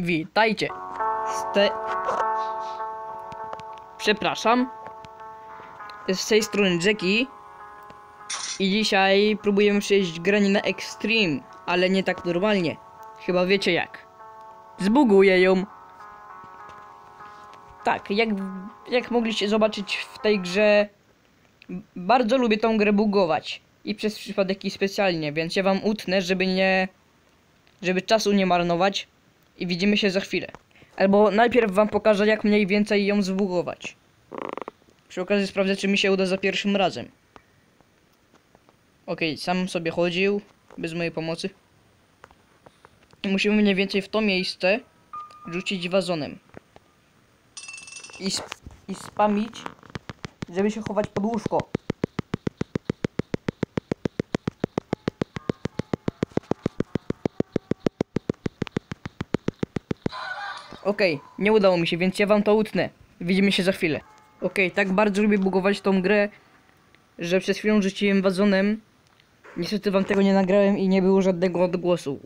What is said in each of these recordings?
Witajcie. Ste... Przepraszam. Z tej strony Jackie. I dzisiaj próbujemy przejść granie na Extreme, ale nie tak normalnie. Chyba wiecie jak. Zbuguję ją. Tak, jak, jak mogliście zobaczyć w tej grze, bardzo lubię tą grę bugować. I przez przypadek i specjalnie, więc ja wam utnę, żeby nie... żeby czasu nie marnować. I widzimy się za chwilę. Albo najpierw wam pokażę, jak mniej więcej ją zbugować. Przy okazji sprawdzę, czy mi się uda za pierwszym razem. Okej, sam sobie chodził, bez mojej pomocy. Musimy mniej więcej w to miejsce rzucić wazonem. I, sp i spamić, żeby się chować pod łóżko. Okej, nie udało mi się, więc ja wam to utnę. Widzimy się za chwilę. Okej, tak bardzo lubię bugować tą grę, że przez chwilę rzuciłem wazonem. Niestety wam tego nie nagrałem i nie było żadnego odgłosu.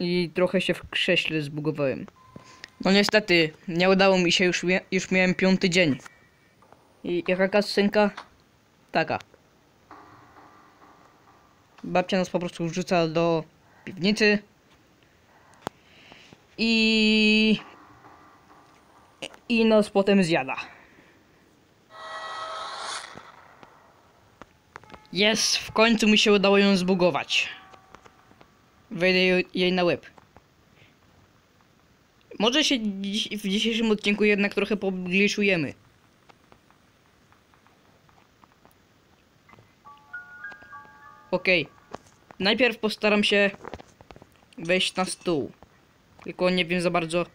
I trochę się w krześle zbugowałem. No niestety, nie udało mi się, już, już miałem piąty dzień. I jaka kascenka? Taka. Babcia nas po prostu wrzuca do piwnicy. I... I nas potem zjada. Jest, w końcu mi się udało ją zbugować. Wejdę jej- na łeb. Może się dziś, w dzisiejszym odcinku jednak trochę pogliszujemy. Okej. Najpierw postaram się wejść na stół. Tylko nie wiem za bardzo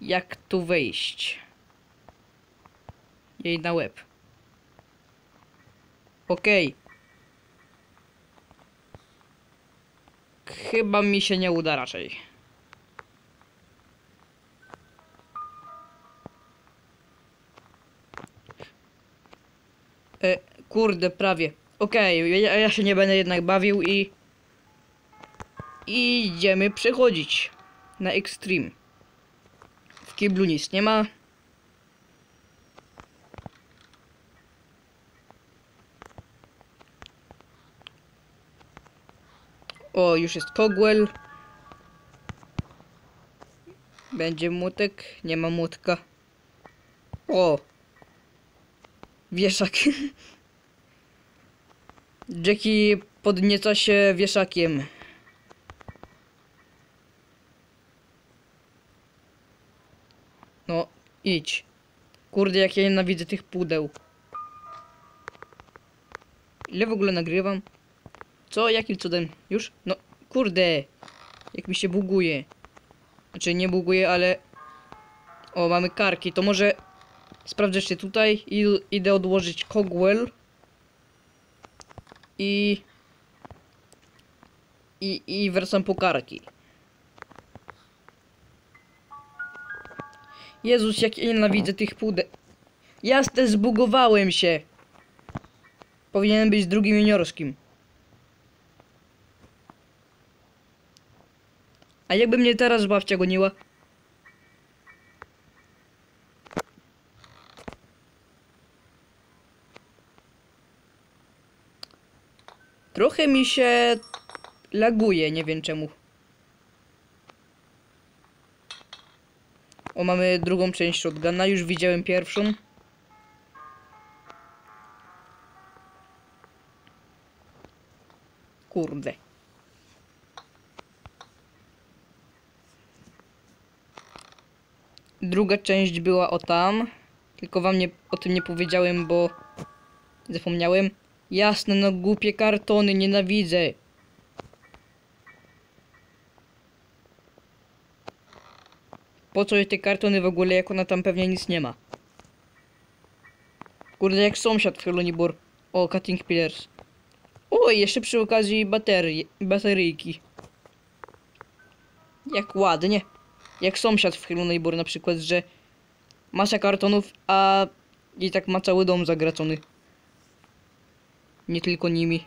jak tu wejść. Jej na łeb. Okej. Chyba mi się nie uda raczej. E, kurde, prawie. Okej, ja, ja się nie będę jednak bawił i... I idziemy przechodzić na Extreme. Kiblu nic nie ma. O, już jest Cogwell. Będzie młotek. Nie ma młotka. O! Wieszak. Jackie podnieca się wieszakiem. No, idź. Kurde, jak ja nienawidzę tych pudeł. Ile w ogóle nagrywam? Co? Jakim cudem? Już? No, kurde. Jak mi się buguje. Znaczy, nie buguje, ale... O, mamy karki. To może... Sprawdzę jeszcze tutaj. I idę odłożyć Cogwell. I... I, I wracam po karki. Jezus, jak ja nienawidzę tych pudeł. Jasne, zbugowałem się. Powinienem być drugim juniorskim. A jakby mnie teraz babcia goniła? Trochę mi się laguje, nie wiem czemu. Mamy drugą część shotguna, już widziałem pierwszą. Kurde. Druga część była o tam. Tylko wam nie, o tym nie powiedziałem, bo zapomniałem. Jasne, no głupie kartony, nienawidzę. Po co te kartony w ogóle, jak ona tam pewnie nic nie ma? Kurde, jak sąsiad w Helonibor. O, cutting pillars. O, jeszcze przy okazji baterii, bateryjki. Jak ładnie. Jak sąsiad w Helonibor na przykład, że masa kartonów, a i tak ma cały dom zagracony. Nie tylko nimi.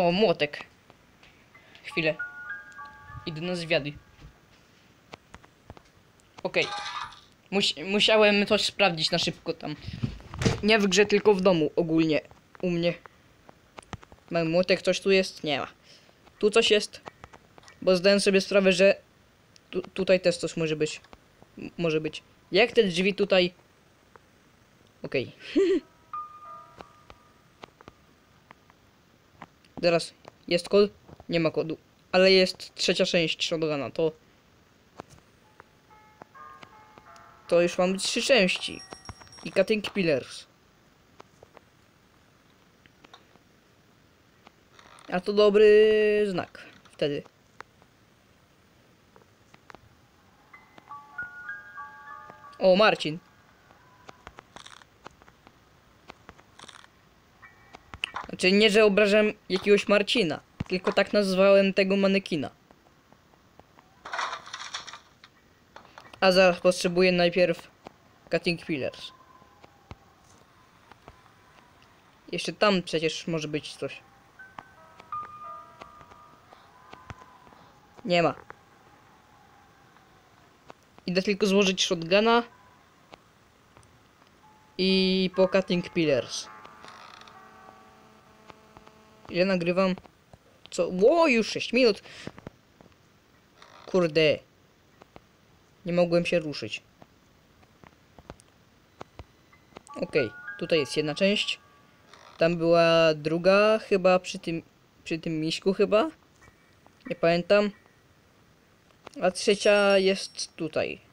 O, młotek. Chwilę. Idę na zwiady. Okej. Mus musiałem coś sprawdzić na szybko tam. Nie w grze, tylko w domu ogólnie. U mnie. Mam młotek, coś tu jest? Nie ma. Tu coś jest. Bo zdałem sobie sprawę, że tu tutaj też coś może być. M może być. Jak te drzwi tutaj... Okej. Teraz jest kod? Nie ma kodu. Ale jest trzecia część shotguna, to... To już mamy trzy części. I Cutting Pillars. A to dobry znak. Wtedy. O, Marcin. Znaczy nie, że obrażam jakiegoś Marcina, tylko tak nazwałem tego manekina. A zaraz potrzebuję najpierw Cutting Pillars. Jeszcze tam przecież może być coś. Nie ma. Idę tylko złożyć shotguna. I po Cutting Pillars. Ile nagrywam? Co? Ło, już 6 minut. Kurde. Nie mogłem się ruszyć. Okej, tutaj jest jedna część. Tam była druga, chyba przy tym, przy tym miśku chyba. Nie pamiętam. A trzecia jest tutaj.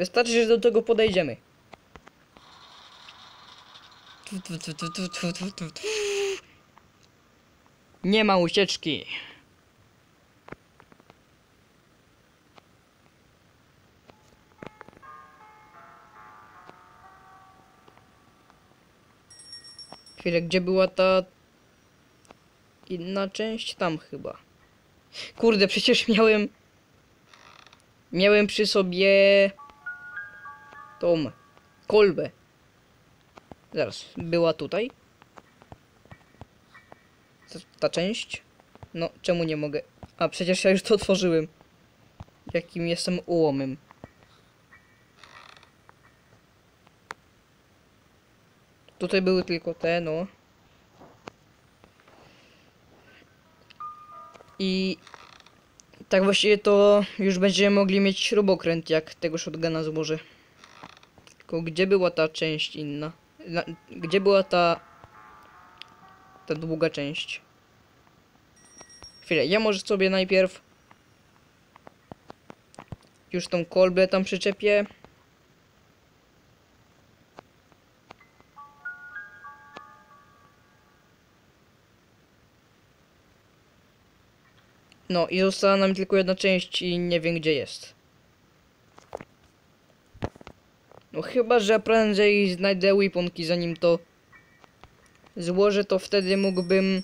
Wystarczy, że do tego podejdziemy. Nie ma ucieczki. Chwilę, gdzie była ta inna część? Tam chyba. Kurde, przecież miałem miałem przy sobie tą kolbę. Zaraz, była tutaj? Ta, część? No, czemu nie mogę? A, przecież ja już to otworzyłem. Jakim jestem ułomem. Tutaj były tylko te, no. I tak właściwie to już będziemy mogli mieć śrubokręt, jak tego shotguna złożę. Tylko gdzie była ta część inna? Na, gdzie była ta... Ta długa część? Chwilę, ja może sobie najpierw... Już tą kolbę tam przyczepię. No i została nam tylko jedna część i nie wiem gdzie jest. No chyba, że prędzej znajdę weaponki zanim to złożę, to wtedy mógłbym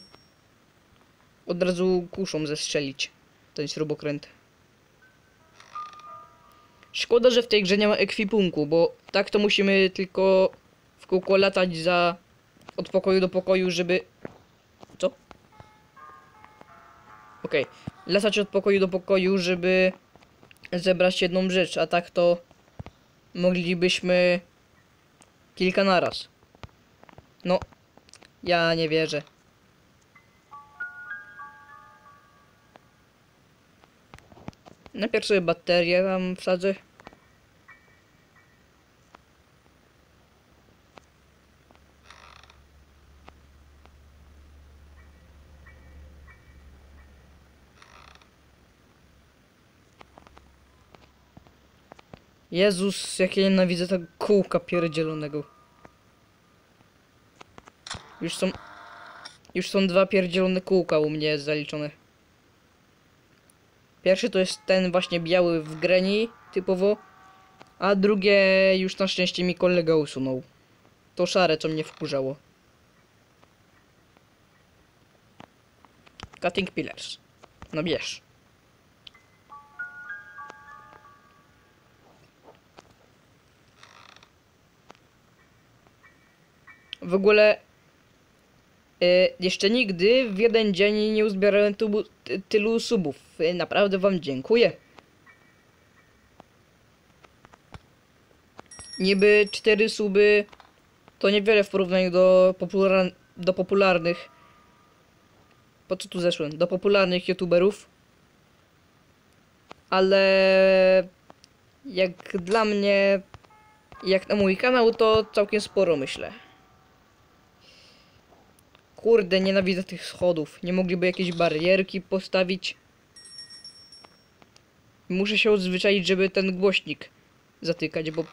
od razu kuszą zestrzelić ten śrubokręt. Szkoda, że w tej grze nie ma ekwipunku, bo tak to musimy tylko w kółko latać za od pokoju do pokoju, żeby... Co? Okej. Latać od pokoju do pokoju, żeby zebrać jedną rzecz, a tak to moglibyśmy kilka naraz. No, ja nie wierzę. Najpierw sobie baterię tam wsadzę. Jezus, jak ja nienawidzę tego kółka pierdzielonego. Już są... Już są dwa pierdzielone kółka u mnie zaliczone. Pierwszy to jest ten właśnie biały w greni, typowo. A drugie już na szczęście mi kolega usunął. To szare, co mnie wkurzało. Cutting pillars. No bierz. W ogóle y, jeszcze nigdy w jeden dzień nie uzbierałem ty, tylu subów. Y, naprawdę wam dziękuję. Niby cztery suby to niewiele w porównaniu do, popular, do popularnych. Po co tu zeszłem? Do popularnych youtuberów. Ale jak dla mnie, jak na mój kanał, to całkiem sporo myślę. Kurde, nienawidzę tych schodów. Nie mogliby jakieś barierki postawić. Muszę się odzwyczaić, żeby ten głośnik zatykać, bo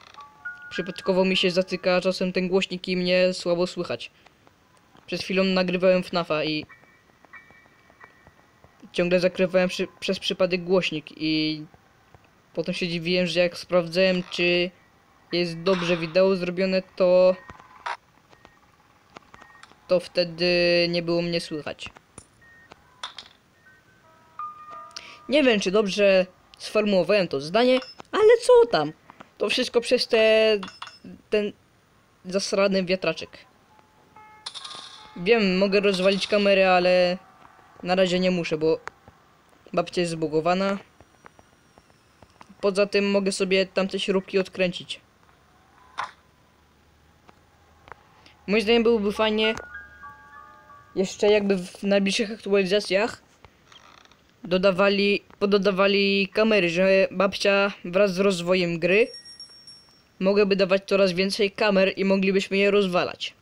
przypadkowo mi się zatyka czasem ten głośnik i mnie słabo słychać. Przed chwilą nagrywałem FNAFa i ciągle zakrywałem przy, przez przypadek głośnik i potem się dziwiłem, że jak sprawdzałem, czy jest dobrze wideo zrobione, to to wtedy nie było mnie słychać. Nie wiem, czy dobrze sformułowałem to zdanie, ale co tam? To wszystko przez te, ten zasrany wiatraczek. Wiem, mogę rozwalić kamerę, ale na razie nie muszę, bo babcia jest zbugowana. Poza tym mogę sobie tamte śrubki odkręcić. Moim zdaniem byłoby fajnie jeszcze jakby w najbliższych aktualizacjach dodawali, pododawali kamery, że babcia wraz z rozwojem gry mogłaby dawać coraz więcej kamer i moglibyśmy je rozwalać.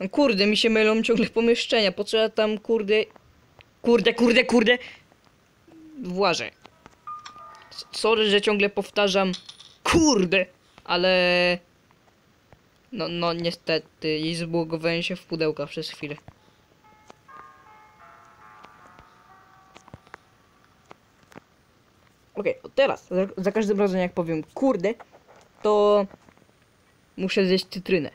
No kurde, mi się mylą ciągle pomieszczenia, po co ja tam kurde... Kurde, kurde, kurde! Włażę. Sorry, że ciągle powtarzam kurde, ale... No, no niestety, i zbłogowałem się w pudełka przez chwilę. Okej, okay, teraz, za, za każdym razem jak powiem kurde, to muszę zjeść cytrynę.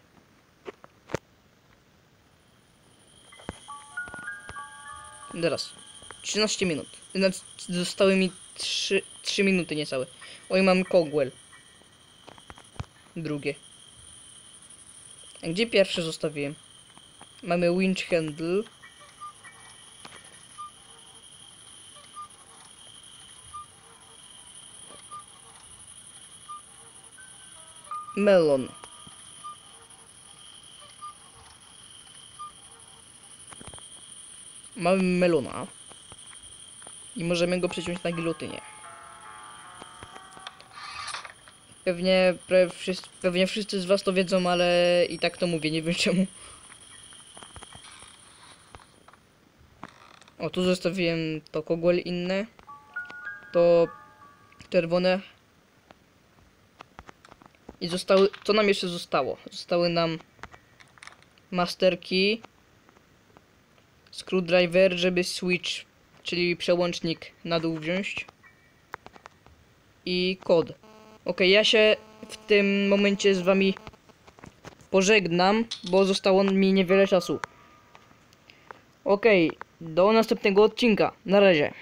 Teraz, 13 minut. Znaczy, zostały mi 3, 3 minuty niecałe. Oj, mam kogłel. Drugie. Gdzie pierwsze zostawiłem? Mamy winch handle. Melon. Mamy melona. I możemy go przeciąć na gilotynie. Pewnie, wszyscy, pewnie wszyscy z was to wiedzą, ale i tak to mówię, nie wiem czemu. O, tu zostawiłem to kogłel inne. To czerwone. I zostały, co nam jeszcze zostało? Zostały nam masterki, screwdriver, żeby switch, czyli przełącznik na dół wziąć i kod. Ok, ja się w tym momencie z wami pożegnam, bo zostało mi niewiele czasu. Ok, do następnego odcinka. Na razie.